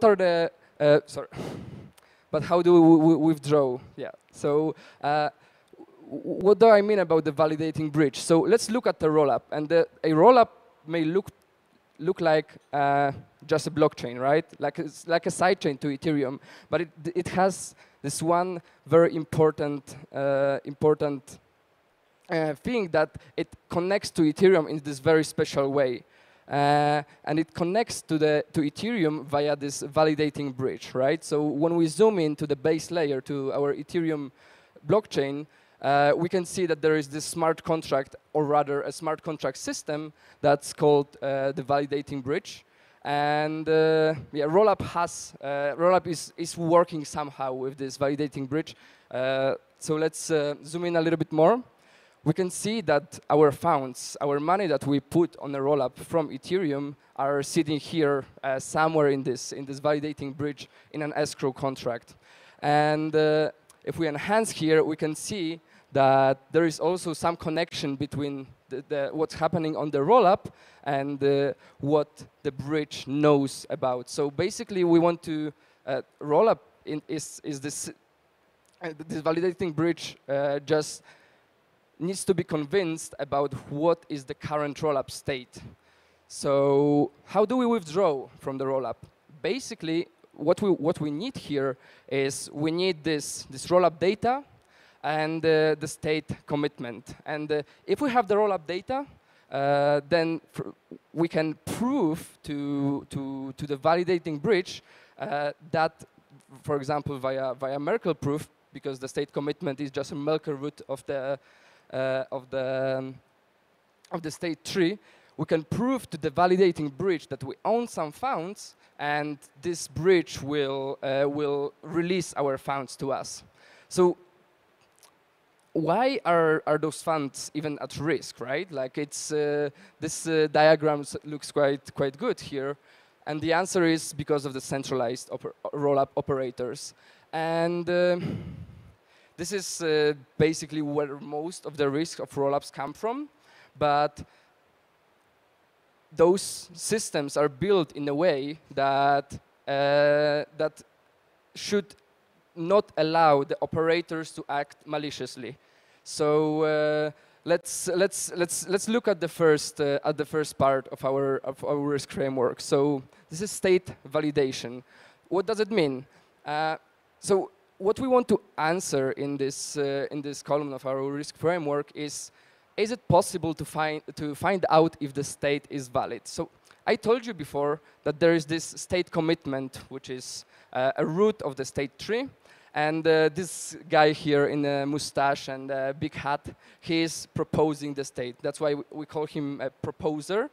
what are the, uh, sorry, but how do we withdraw? Yeah, so uh, what do I mean about the validating bridge? So let's look at the rollup. And the, a rollup may look look like uh, just a blockchain, right? Like it's like a sidechain to Ethereum, but it it has this one very important uh, important uh, thing that it connects to Ethereum in this very special way. Uh, and it connects to the to Ethereum via this validating bridge, right? So when we zoom into the base layer to our Ethereum blockchain, uh, we can see that there is this smart contract, or rather a smart contract system that's called uh, the validating bridge. And uh, yeah, Rollup has uh, Rollup is is working somehow with this validating bridge. Uh, so let's uh, zoom in a little bit more. We can see that our funds, our money that we put on the Rollup from Ethereum, are sitting here somewhere in this in this validating bridge in an escrow contract. And if we enhance here, we can see that there is also some connection between the, the, what's happening on the rollup and uh, what the bridge knows about. So basically, we want to uh, rollup is is this uh, this validating bridge uh, just needs to be convinced about what is the current rollup state. So how do we withdraw from the rollup? Basically, what we what we need here is we need this this rollup data and uh, the state commitment. And uh, if we have the rollup data, uh, then we can prove to, to, to the validating bridge that, for example, via, via Merkle proof, because the state commitment is just a Merkle root of the, of the, um, of the state tree, we can prove to the validating bridge that we own some funds, and this bridge will, uh, will release our funds to us. So why are, are those funds even at risk, right? Like it's, uh, this uh, diagram looks quite, quite good here. And the answer is because of the centralized oper rollup operators. And uh, this is uh, basically where most of the risk of rollups come from. But those systems are built in a way that, uh, that should not allow the operators to act maliciously. So uh, let's let's let's let's look at the first uh, at the first part of our of our risk framework. So this is state validation. What does it mean? Uh, so what we want to answer in this uh, in this column of our risk framework is: Is it possible to find to find out if the state is valid? So I told you before that there is this state commitment, which is uh, a root of the state tree. And uh, this guy here in a mustache and a big hat, he is proposing the state. That's why we call him a proposer.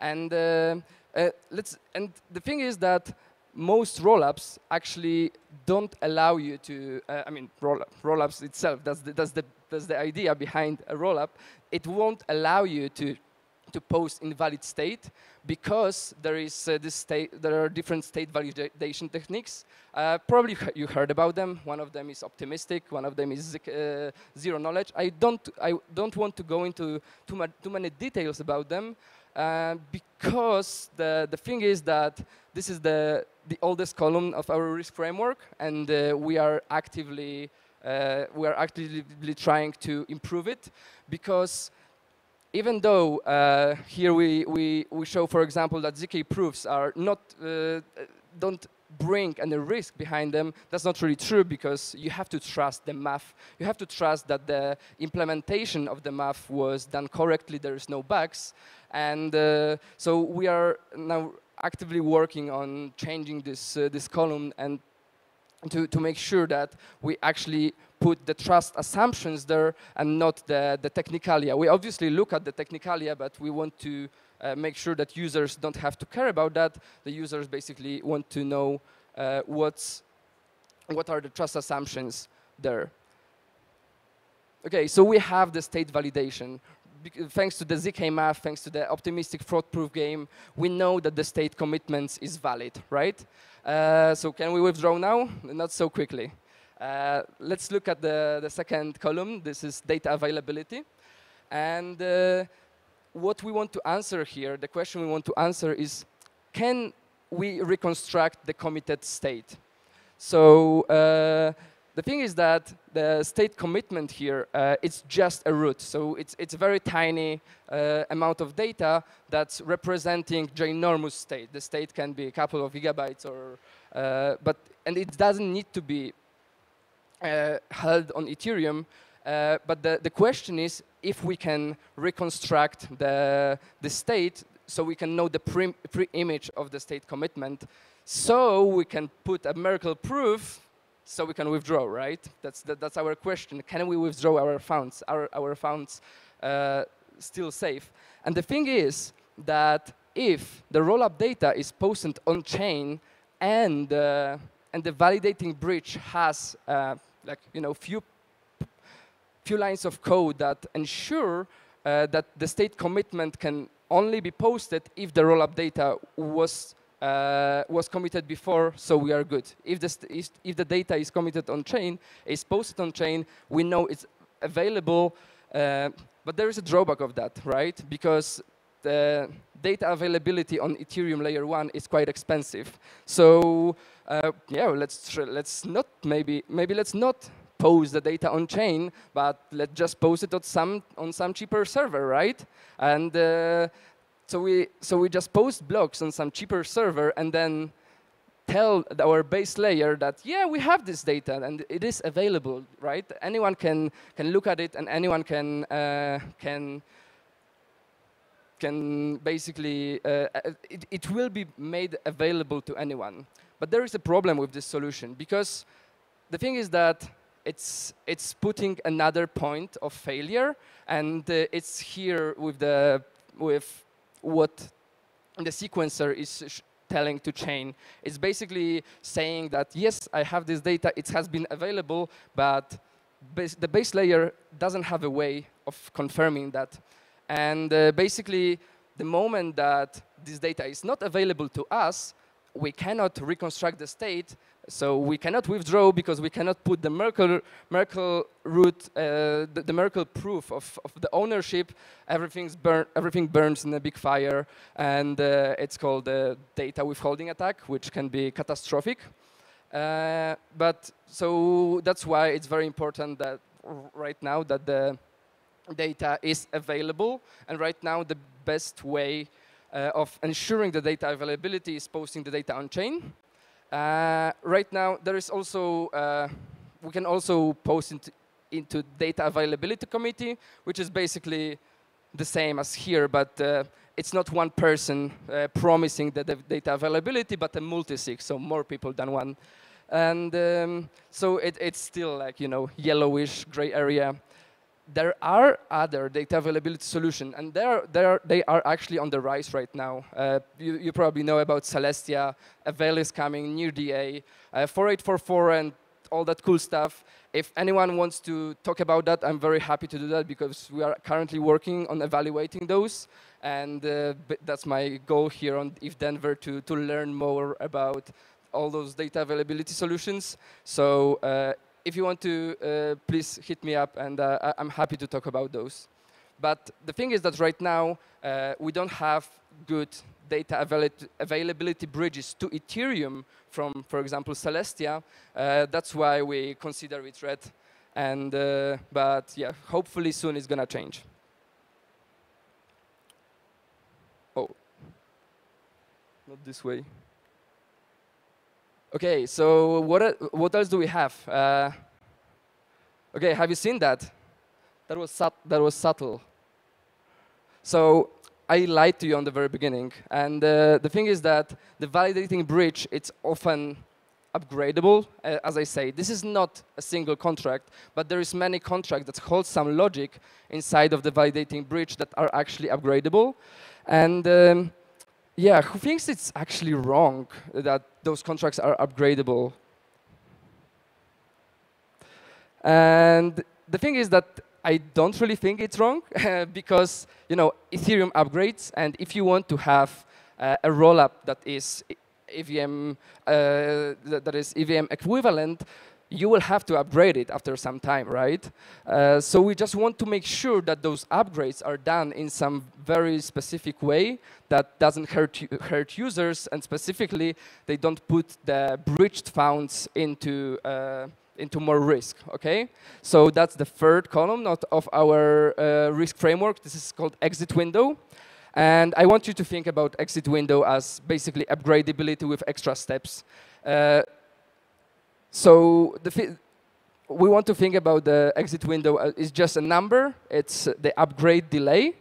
And uh, uh, let's. And the thing is that most rollups actually don't allow you to. Uh, I mean, rollup, rollups itself. That's the, that's the that's the idea behind a rollup. It won't allow you to to post invalid state because there is uh, this state, there are different state validation techniques. Uh, probably you heard about them. One of them is optimistic. One of them is uh, zero knowledge. I don't, I don't want to go into too, too many details about them uh, because the, the thing is that this is the, the oldest column of our risk framework and uh, we are actively uh, we are actively trying to improve it. Because even though uh, here we, we, we show, for example, that ZK proofs are not, uh, don't bring any risk behind them, that's not really true because you have to trust the math. You have to trust that the implementation of the math was done correctly, there is no bugs. And uh, so we are now actively working on changing this, uh, this column and to, to make sure that we actually put the trust assumptions there and not the, the technicalia. We obviously look at the technicalia, but we want to uh, make sure that users don't have to care about that. The users basically want to know uh, what's, what are the trust assumptions there. Okay, so we have the state validation. thanks to the ZK math, thanks to the optimistic fraud-proof game, we know that the state commitments is valid, right? Uh, so can we withdraw now? Not so quickly. Uh, let's look at the, the second column. This is data availability. And uh, what we want to answer here, the question we want to answer is, can we reconstruct the committed state. So uh, the thing is that the state commitment here, uh, it's just a root. So it's, it's a very tiny uh, amount of data that's representing ginormous state. The state can be a couple of gigabytes or, but, and it doesn't need to be held on Ethereum. Uh, but the, the question is if we can reconstruct the, the state so we can know the pre-image of the state commitment so we can put a Merkle proof so we can withdraw, right? That's, that, that's our question. Can we withdraw our funds? Are our funds uh, still safe? And the thing is that if the rollup data is posted on chain and, uh, and the validating bridge has uh, like, you know, few, few lines of code that ensure uh, that the state commitment can only be posted if the rollup data was uh, was committed before, so we are good. If the, if, the data is committed on chain, is posted on chain, we know it's available, uh, but there is a drawback of that, right? Because the data availability on Ethereum layer one is quite expensive. So uh, yeah, let's let's not maybe maybe let's not post the data on chain, but let's just post it on some on some cheaper server, right? And uh, so we, so we just post blocks on some cheaper server and then tell our base layer that, yeah, we have this data and it is available, right? Anyone can, can look at it and anyone can, uh, can, can basically, uh, it, it will be made available to anyone. But there is a problem with this solution because the thing is that it's, it's putting another point of failure and uh, it's here with the, with what the sequencer is telling to chain. It's basically saying that, yes, I have this data, it has been available, but the base layer doesn't have a way of confirming that. And uh, basically, the moment that this data is not available to us, we cannot reconstruct the state, so we cannot withdraw because we cannot put the Merkle, Merkle root, uh, the, the, Merkle proof of, of the ownership. Everything's burn, everything burns in a big fire, and uh, it's called the data withholding attack, which can be catastrophic. Uh, but so that's why it's very important that right now that the data is available, and right now the best way uh, of ensuring the data availability is posting the data on chain. Uh, right now, there is also, uh, we can also post into, into data availability committee, which is basically the same as here, but uh, it's not one person uh, promising the data availability, but a multi-sig, so more people than one. And um, so it, it's still like, you know, yellowish gray area there are other data availability solutions, and they're, they're, they are actually on the rise right now. Uh, you, you, probably know about Celestia, Avail is coming, NearDA, uh, 4844, and all that cool stuff. If anyone wants to talk about that, I'm very happy to do that because we are currently working on evaluating those. And uh, that's my goal here on ETHDenver to, to learn more about all those data availability solutions. So uh, if you want to, uh, please hit me up, and uh, I'm happy to talk about those. But the thing is that right now, uh, we don't have good data avail availability bridges to Ethereum from, for example, Celestia. That's why we consider it red. And, but yeah, hopefully soon it's going to change. Oh, not this way. Okay, so what, what else do we have? Uh, okay, have you seen that? That was, that was subtle. So I lied to you on the very beginning. And uh, the thing is that the validating bridge, it's often upgradable. Uh, as I say, this is not a single contract, but there is many contracts that hold some logic inside of the validating bridge that are actually upgradable. And um, yeah, who thinks it's actually wrong that those contracts are upgradable? And the thing is that I don't really think it's wrong because you know Ethereum upgrades, and if you want to have uh, a rollup that is EVM uh, that is EVM equivalent, you will have to upgrade it after some time, right? Uh, so we just want to make sure that those upgrades are done in some very specific way that doesn't hurt, hurt users, and specifically, they don't put the breached founds into, uh, into more risk, okay? So that's the third column of our uh, risk framework. This is called exit window. And I want you to think about exit window as basically upgradability with extra steps. Uh, so we want to think about the exit window as just a number. It's the upgrade delay.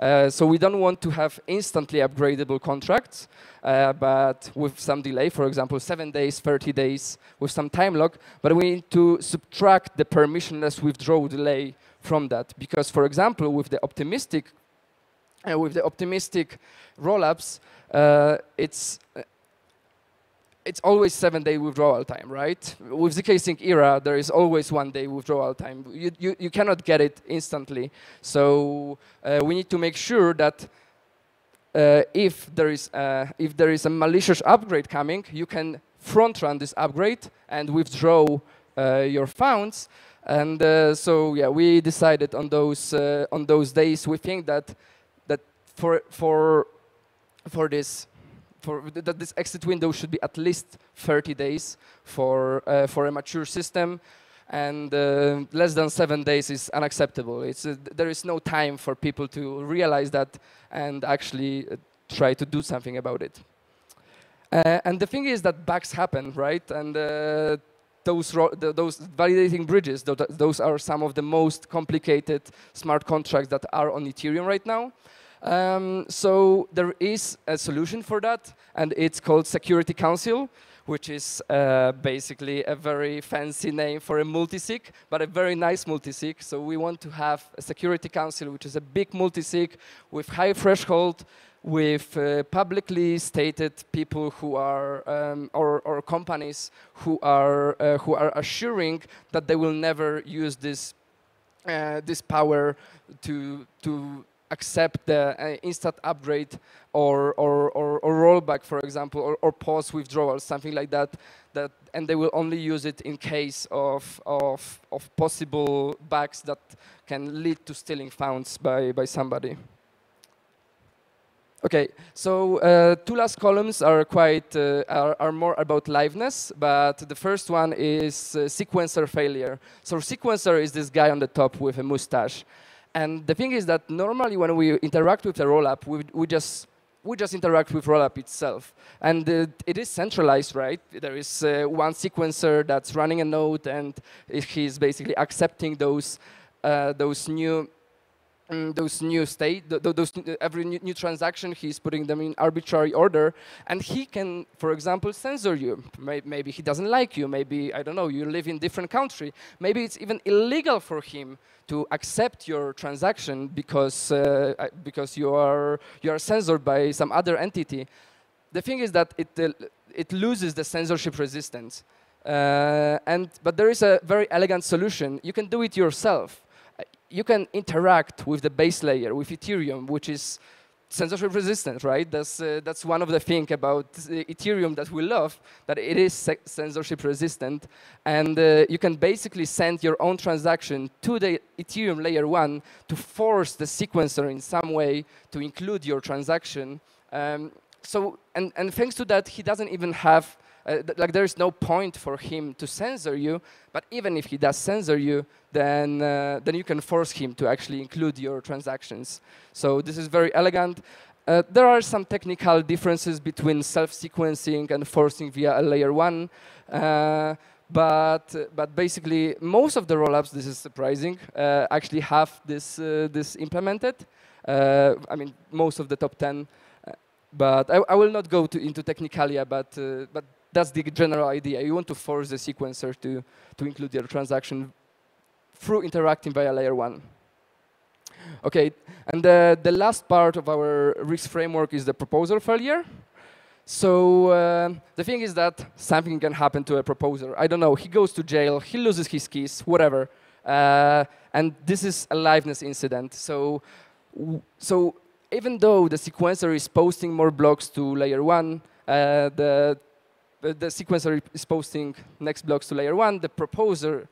Uh, so we don't want to have instantly upgradable contracts, uh, but with some delay, for example, 7 days, 30 days, with some time lock. But we need to subtract the permissionless withdrawal delay from that. Because, for example, with the optimistic, uh, with the optimistic rollups, uh, it's it's always seven day withdrawal time, right? With zkSync Era, there is always one day withdrawal time. You, you, you cannot get it instantly. So uh, we need to make sure that uh, if, there is a, if there is a malicious upgrade coming, you can front run this upgrade and withdraw uh, your funds. And uh, so yeah, we decided on those, uh, on those days, we think that, that for, for, for this for that this exit window should be at least 30 days for uh, for a mature system and uh, less than seven days is unacceptable. Uh, there is no time for people to realize that and actually uh, try to do something about it. Uh, and the thing is that bugs happen, right? And uh, those, those validating bridges, those are some of the most complicated smart contracts that are on Ethereum right now. Um, so there is a solution for that, and it's called Security Council, which is uh, basically a very fancy name for a multisig, but a very nice multisig. So we want to have a Security Council, which is a big multisig with high threshold, with uh, publicly stated people who are um, or, or, companies who are uh, who are assuring that they will never use this uh, this power to to accept the uh, instant upgrade or, or, or, or, rollback, for example, or, or pause withdrawal, something like that, that, and they will only use it in case of, of, of possible bugs that can lead to stealing funds by, by somebody. Okay, so uh, two last columns are quite uh, are, are, more about liveness, but the first one is uh, sequencer failure. So sequencer is this guy on the top with a mustache. And the thing is that normally when we interact with the rollup, we, we just we just interact with rollup itself. And uh, it is centralized, right? There is uh, one sequencer that's running a node, and he's basically accepting those, uh, those new um, those new state, th those every new, new, transaction, he's putting them in arbitrary order, and he can, for example, censor you. Maybe he doesn't like you. Maybe I don't know. You live in different country. Maybe it's even illegal for him to accept your transaction because uh, because you are you are censored by some other entity. The thing is that it uh, it loses the censorship resistance. Uh, and but there is a very elegant solution. You can do it yourself you can interact with the base layer, with Ethereum, which is censorship resistant, right? That's, uh, that's one of the things about Ethereum that we love, that it is censorship resistant. And uh, you can basically send your own transaction to the Ethereum layer one to force the sequencer in some way to include your transaction. Um, so, and, and thanks to that, he doesn't even have uh, like there is no point for him to censor you, but even if he does censor you, then, uh, then you can force him to actually include your transactions. So this is very elegant. Uh, there are some technical differences between self-sequencing and forcing via a layer one. Uh, but, but basically, most of the rollups, this is surprising, uh, actually have this, uh, this implemented. I mean, most of the top 10 but I, I, will not go to, into technicalia, but, uh, but that's the general idea. You want to force the sequencer to, to include your transaction through interacting via layer one. Okay, and the, the last part of our risk framework is the proposer failure. So uh, the thing is that something can happen to a proposer. I don't know, he goes to jail, he loses his keys, whatever. Uh, and this is a liveness incident. So, so even though the sequencer is posting more blocks to layer one, uh, the the sequencer is posting next blocks to layer one. The proposer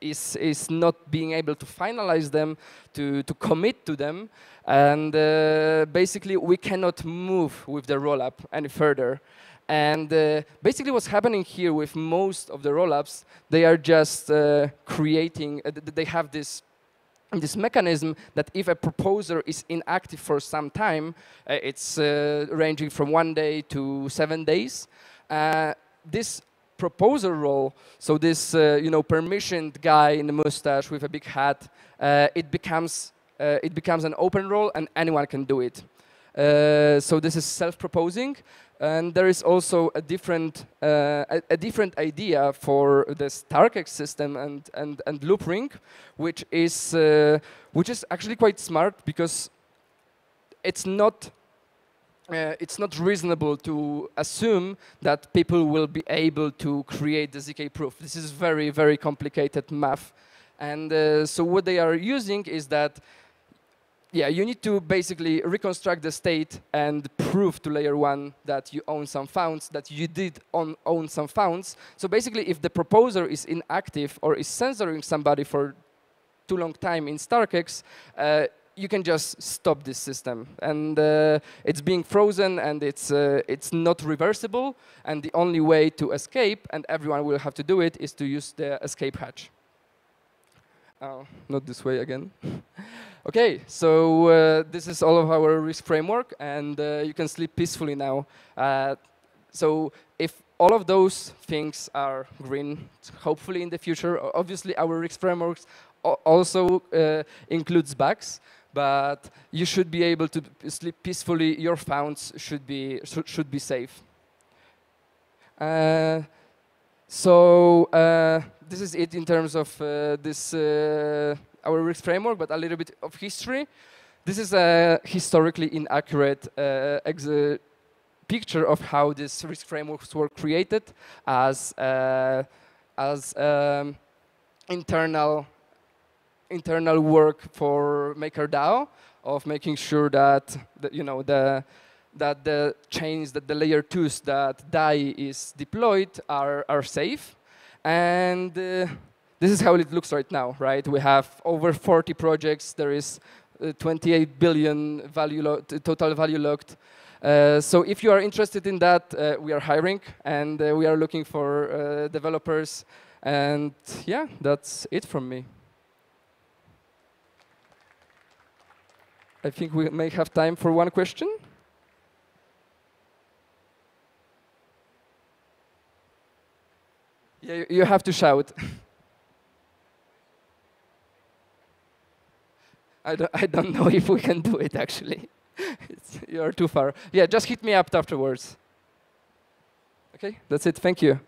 is, is not being able to finalize them, to, to commit to them. And uh, basically, we cannot move with the rollup any further. And uh, basically what's happening here with most of the rollups, they are just uh, creating, uh, they have this this mechanism that if a proposer is inactive for some time, uh, it's uh, ranging from one day to seven days, Uh, this proposer role, so this uh, you know permissioned guy in the mustache with a big hat, uh, it becomes it becomes an open role and anyone can do it. so this is self-proposing, and there is also a different, uh, a, a, different idea for this StarkEx system and, and, and Loopring, which is, uh, which is actually quite smart because it's not, uh, it's not reasonable to assume that people will be able to create the ZK proof. This is very, very complicated math. And uh, so what they are using is that yeah, you need to basically reconstruct the state and prove to layer one that you own some founds, that you did own, own some founds. So basically, if the proposer is inactive or is censoring somebody for too long time in StarkEx, uh, you can just stop this system. And uh, it's being frozen, and it's, uh, it's not reversible. And the only way to escape, and everyone will have to do it, is to use the escape hatch. Oh, not this way again. okay, so uh, this is all of our risk framework, and uh, you can sleep peacefully now. Uh, so if all of those things are green, hopefully in the future, obviously our risk frameworks also uh, includes bugs, but you should be able to sleep peacefully. Your founds should be should be safe. Uh, so uh, this is it in terms of uh, this uh, our risk framework, but a little bit of history. This is a historically inaccurate uh, picture of how these risk frameworks were created as as um, internal internal work for MakerDAO of making sure that, that you know the that the chains, that the layer twos that DAI is deployed are, are safe. And uh, this is how it looks right now, right? We have over 40 projects. There is uh, 28 billion value total value locked. Uh, so if you are interested in that, uh, we are hiring, and uh, we are looking for uh, developers. And yeah, that's it from me. I think we may have time for one question. Yeah, you have to shout. I don't, I don't know if we can do it, actually. you're too far. Yeah, just hit me up afterwards. Okay, that's it. Thank you.